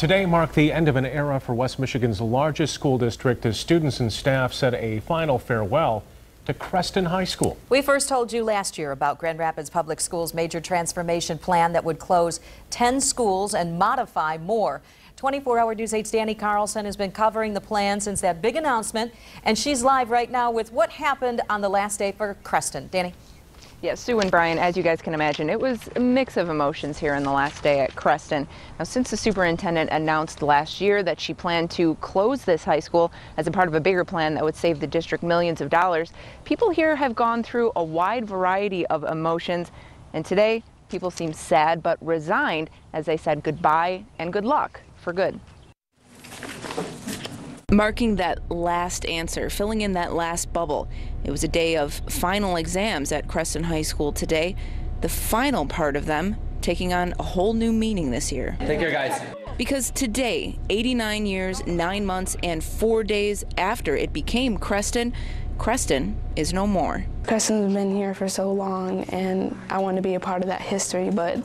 Today marked the end of an era for West Michigan's largest school district as students and staff said a final farewell to Creston High School. We first told you last year about Grand Rapids Public Schools' major transformation plan that would close 10 schools and modify more. 24-hour News 8's Danny Carlson has been covering the plan since that big announcement, and she's live right now with what happened on the last day for Creston. Danny. Yeah, Sue and Brian, as you guys can imagine, it was a mix of emotions here in the last day at Creston. Now, since the superintendent announced last year that she planned to close this high school as a part of a bigger plan that would save the district millions of dollars, people here have gone through a wide variety of emotions. And today, people seem sad but resigned as they said goodbye and good luck for good marking that last answer, filling in that last bubble. It was a day of final exams at Creston High School today, the final part of them taking on a whole new meaning this year. Take care, guys. Because today, 89 years, 9 months, and 4 days after it became Creston, Creston is no more. Creston's been here for so long, and I want to be a part of that history, but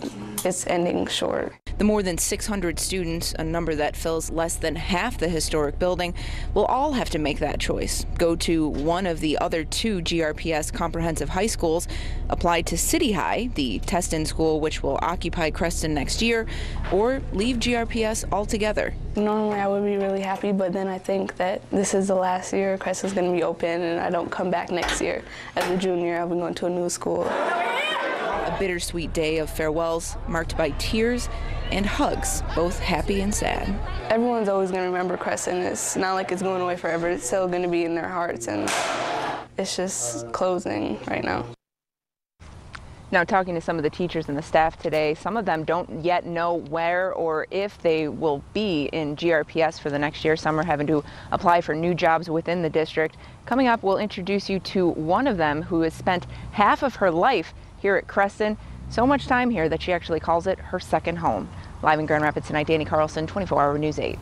it's ending short. The more than 600 students, a number that fills less than half the historic building, will all have to make that choice. Go to one of the other two GRPS comprehensive high schools, apply to City High, the test-in school which will occupy Creston next year, or leave GRPS altogether. Normally I would be really happy, but then I think that this is the last year Creston's going to be open and I don't come back next year. As a junior, I'll be going to a new school a bittersweet day of farewells marked by tears and hugs, both happy and sad. Everyone's always going to remember Creston. It's not like it's going away forever. It's still going to be in their hearts, and it's just closing right now. Now, talking to some of the teachers and the staff today, some of them don't yet know where or if they will be in GRPS for the next year. Some are having to apply for new jobs within the district. Coming up, we'll introduce you to one of them who has spent half of her life here at Creston. So much time here that she actually calls it her second home. Live in Grand Rapids tonight, Danny Carlson, 24 Hour News 8.